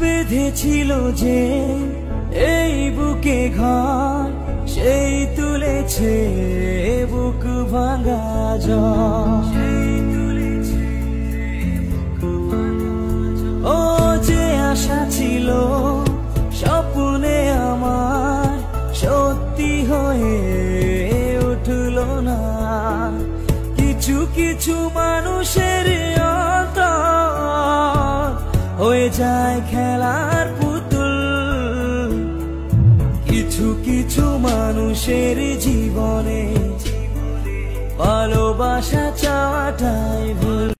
বেঁধেছিল যে এই বুকে ঘর, সেই তুলেছে বুক ভাঙা ও যে আশা ছিল স্বপ্নে আমার সত্যি হয়ে উঠল না। কিছু কিছু মানুষের হয়ে যায় খেলার পুতুল। কিছু কিছু মানুষের জীবনে ভালোবাসা ভুল